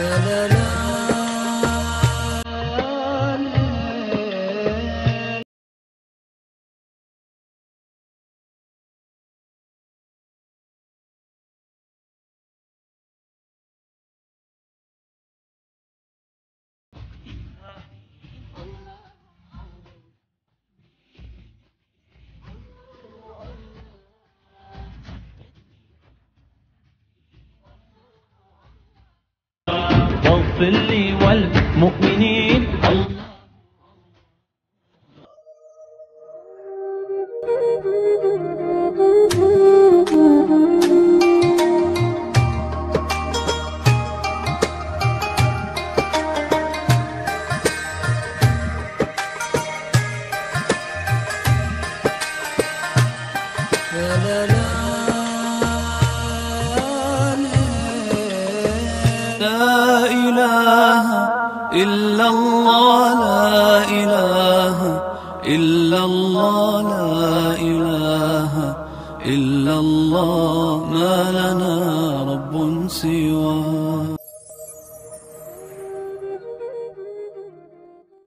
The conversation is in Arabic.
la la la اغفر والمؤمنين. الله. لا إله إلا الله لا إله إلا الله لا إله إلا الله ما لنا رب سواه.